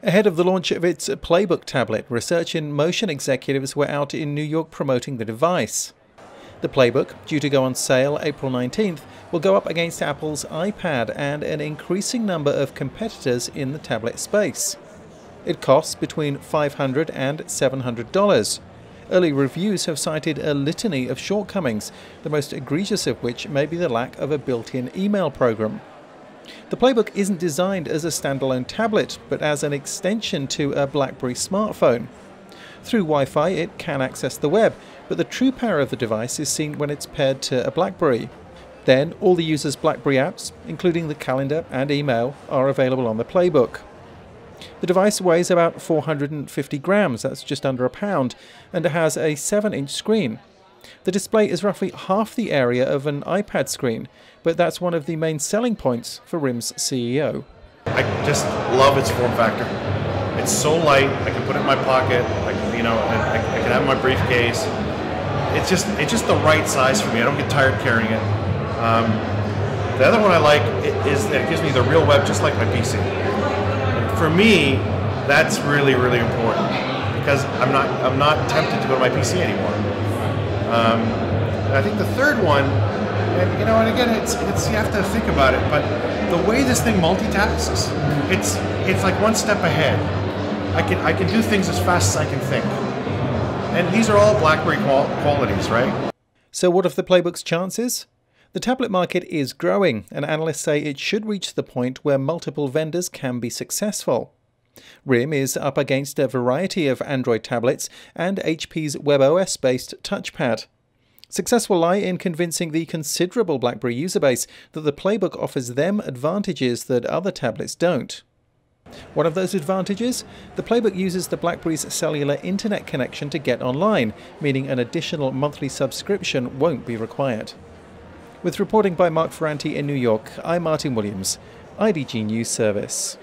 Ahead of the launch of its Playbook tablet, Research in Motion executives were out in New York promoting the device. The Playbook, due to go on sale April 19th, will go up against Apple's iPad and an increasing number of competitors in the tablet space. It costs between $500 and $700. Early reviews have cited a litany of shortcomings, the most egregious of which may be the lack of a built in email program. The Playbook isn't designed as a standalone tablet, but as an extension to a BlackBerry smartphone. Through Wi Fi, it can access the web, but the true power of the device is seen when it's paired to a BlackBerry. Then, all the user's BlackBerry apps, including the calendar and email, are available on the Playbook. The device weighs about 450 grams, that's just under a pound, and it has a 7 inch screen. The display is roughly half the area of an iPad screen, but that's one of the main selling points for RIM's CEO. I just love its form factor. It's so light, I can put it in my pocket, I can, you know, I, I can have my briefcase. It's just, it's just the right size for me. I don't get tired carrying it. Um, the other one I like is that it gives me the real web just like my PC for me, that's really, really important because I'm not, I'm not tempted to go to my PC anymore. Um, I think the third one, and you know, and again, it's, it's you have to think about it, but the way this thing multitasks, it's, it's like one step ahead. I can, I can do things as fast as I can think. And these are all BlackBerry qual qualities, right? So, what of the Playbook's chances? The tablet market is growing, and analysts say it should reach the point where multiple vendors can be successful. RIM is up against a variety of Android tablets and HP's WebOS based touchpad. Success will lie in convincing the considerable BlackBerry user base that the Playbook offers them advantages that other tablets don't. One of those advantages? The Playbook uses the BlackBerry's cellular internet connection to get online, meaning an additional monthly subscription won't be required. With reporting by Mark Ferranti in New York, I'm Martin Williams, IDG News Service.